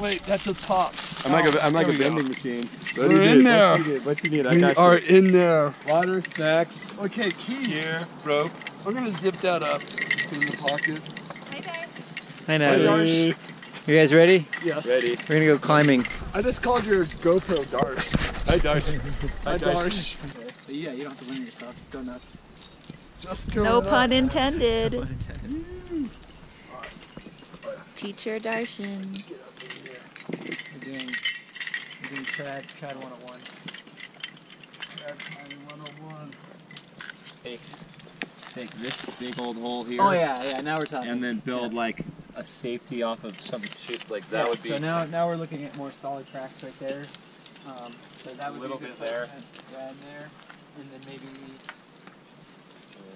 Wait, that's the top. I'm like a, I'm like a There go. vending machine. We're in there. What you need? What you need? I We got are you. in there. Water, snacks, Okay, key. gear, rope. We're gonna zip that up in the pocket. Hi, Hey, Natalie. Darsh. You guys ready? Yes. Ready. We're gonna go climbing. I just called your GoPro Darsh. Hi, Darsh. Hi, Darsh. Yeah, you don't have to limit yourself. Just go nuts. Just No going up. pun intended. Teacher Darshan. We're doing, we're doing trad, trad 101. Take, take this big old hole here. Oh yeah, yeah. Now we're talking. And then build like a safety off of some shit like that Yeah, would be. So now, now we're looking at more solid cracks right there. Um, so that would Little be a bit there. place there, and then maybe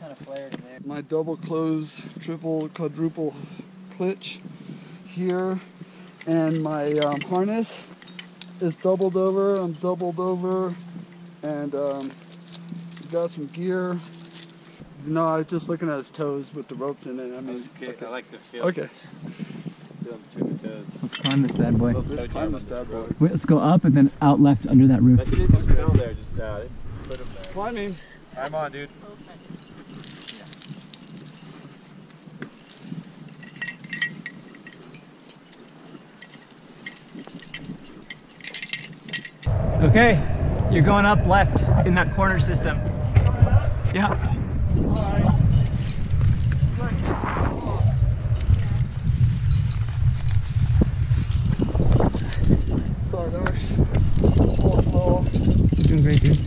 kind of flared in there. My double close, triple, quadruple clutch here, and my um, harness is doubled over. I'm doubled over, and um, got some gear. No, I was just looking at his toes with the ropes in it. I mean, I like to feel. okay. Feel between the toes. Let's climb this bad boy. Well, this climb is bad boy. Wait, let's go up and then out left under that roof. But you didn't just go there, just uh, put them there. Climbing. I'm on, dude. Okay, you're going up left in that corner system. Yeah. Sorry, Darsh. Full slow. Doing great, dude.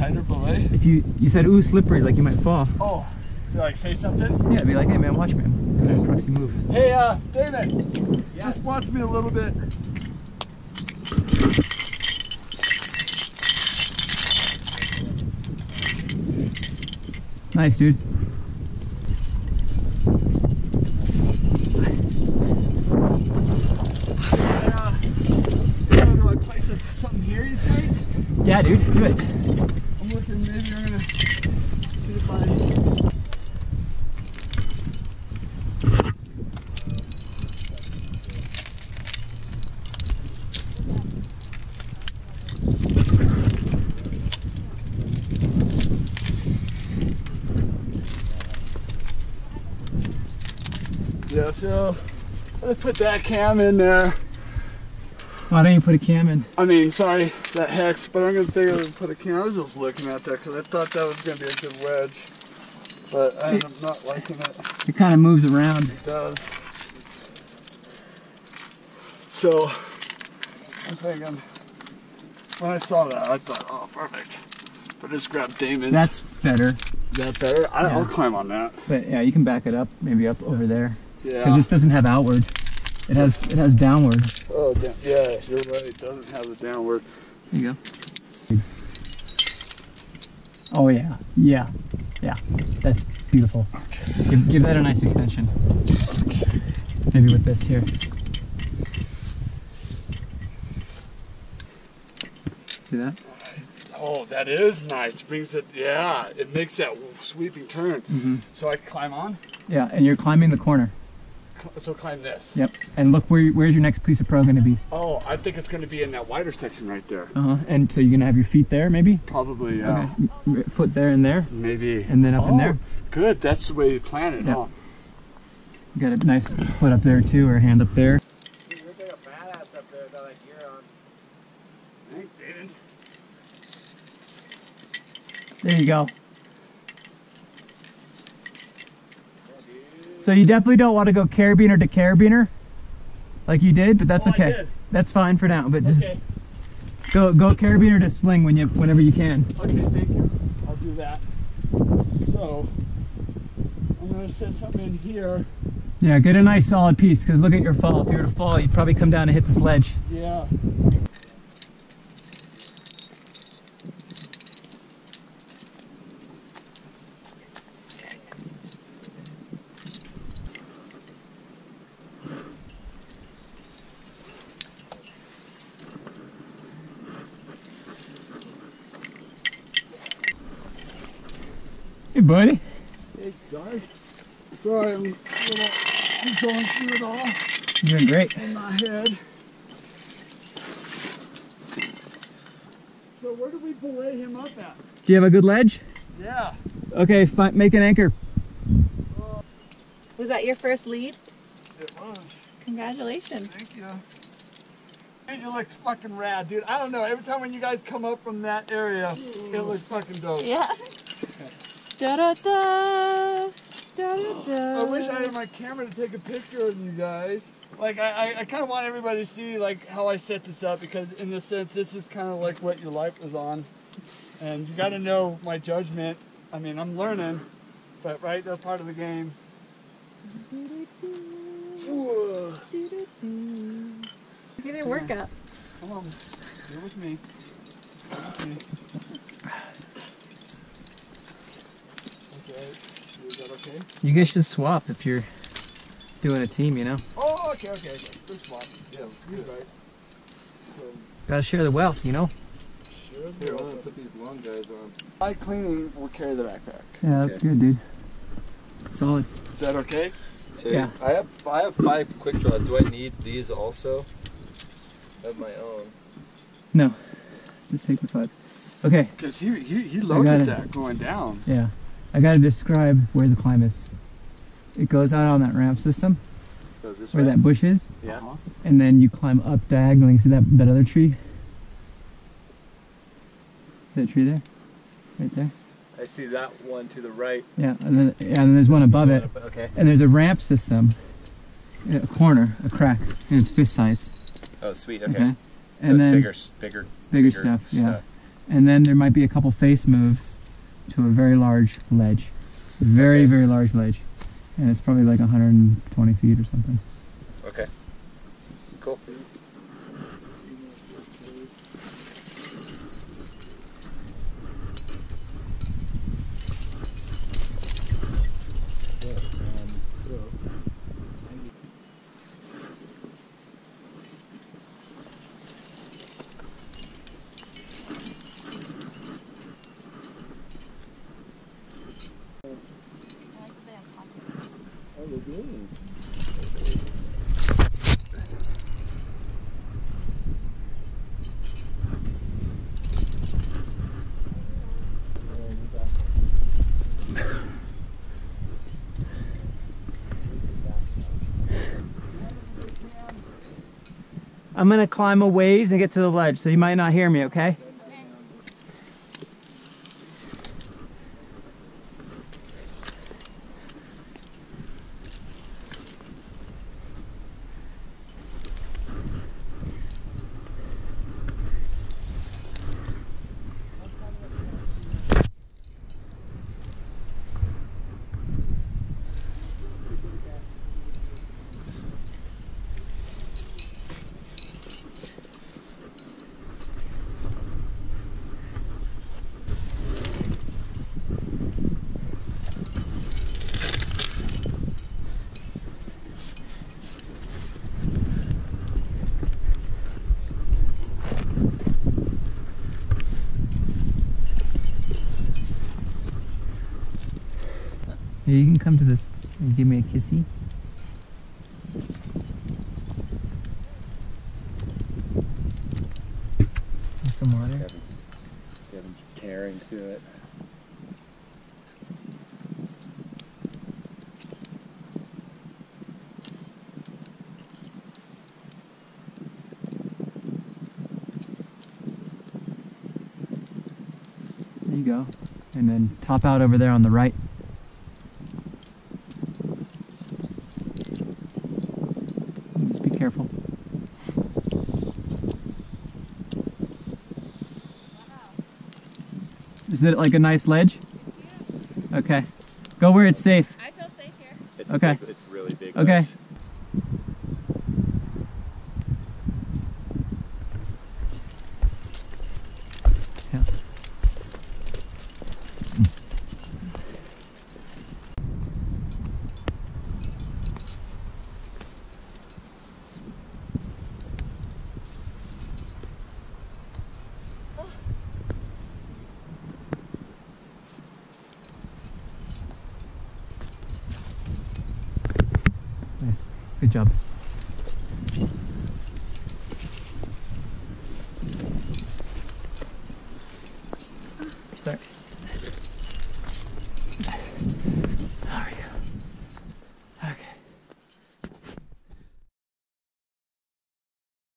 Tighter belay. If you you said ooh slippery, like you might fall. Oh, so like say something? Yeah, be like, hey man, watch me. A proxy move. Hey, uh, David. Just watch me a little bit. Nice, dude. Uh, do I place a, something here, you dude. Yeah, dude, do it. I'm looking, maybe I'm gonna see. Yeah, so let's put that cam in there. Why don't you put a cam in? I mean, sorry, that hex, but I'm gonna think I'm gonna put a cam. I was just looking at that because I thought that was gonna be a good wedge, but I am not liking it. It kind of moves around. It does. So, I'm thinking, when I saw that, I thought, oh, perfect. But just grab Damon. That's better. Is that better? I, Yeah. I'll climb on that. But yeah, you can back it up, maybe up over there. Yeah. Because this doesn't have outward. It has it has downward. Oh, da- yeah, you're right. It doesn't have the downward. There you go. Oh yeah, yeah, yeah. That's beautiful. Give, give that a nice extension. Maybe with this here. See that? Oh, that is nice. Brings it, yeah, it makes that sweeping turn. Mm-hmm. So I climb on. Yeah, and you're climbing the corner. So climb this. Yep. And look where where's your next piece of pro going to be? Oh, I think it's going to be in that wider section right there. Uh huh. And so you're gonna have your feet there, maybe. Probably, yeah. Okay. Foot there and there, Maybe. and then up in Oh, there. Good. That's the way you plan it, Yeah. huh? You got a nice foot up there too, or hand up there. You're like a badass up there with that gear on. Thanks, David. There you go. So you definitely don't want to go carabiner to carabiner, like you did, but that's Oh, okay. That's fine for now. But just Okay. go go carabiner to sling when you whenever you can. Okay, thank you. I'll do that. So, I'm going to set something in here. Yeah, get a nice solid piece because look at your fall. If you were to fall, you'd probably come down and hit this ledge. Yeah. Hey, buddy. Hey, guys. Sorry, I'm, little, I'm going through it all. You're doing great. in my head. So where do we belay him up at? Do you have a good ledge? Yeah. Okay, fi- make an anchor. Was that your first lead? It was. Congratulations. Thank you. Angel looks fucking rad, dude. I don't know. Every time when you guys come up from that area, it looks fucking dope. Yeah. da da da. Da da da. I wish I had my camera to take a picture of you guys. Like I, I, I kind of want everybody to see like how I set this up because in a sense this is kind of like what your life was on, and you got to know my judgment. I mean I'm learning, but right they're part of the game. Ooh. Get a workout. Come on, you're with me. You're with me. That's right. Is that okay? You guys should swap if you're doing a team, you know? Oh, okay, okay, okay. Let's swap. Yeah, let's do it. Right. So, Gotta share the wealth, you know? sure. Here, I'm gonna put these long guys on. My cleaning will carry the backpack. Yeah, that's good, dude. Solid. Is that okay? So Yeah. I have I have five quick draws. Do I need these also? I have my own. No. Just take the five. Okay, Because he, he, he loaded that going down. yeah. I gotta describe where the climb is. It goes out on that ramp system, Goes this where that bush is, Yeah. Uh-huh. and then you climb up diagonally. See that, that other tree? See that tree there? Right there? I see that one to the right. Yeah, and then, yeah, and then there's one above it. Okay. And there's a ramp system, a corner, a crack, and it's fist size. Oh, sweet. Okay. Okay. So And it's then bigger, s- bigger, bigger stuff, yeah. And then there might be a couple face moves to a very large ledge. Very, Okay. very large ledge. And it's probably like 120 feet or something. Okay. Cool. I'm gonna climb a ways and get to the ledge, so you might not hear me, okay? Yeah, you can come to this and give me a kissy. There's some water. Kevin's, Kevin's tearing through it. There you go. And then top out over there on the right. Just be careful. Is it like a nice ledge? Okay. Go where it's safe. I feel safe here. It's Okay. Big, it's really big. Okay. ledge. Nice. Good job.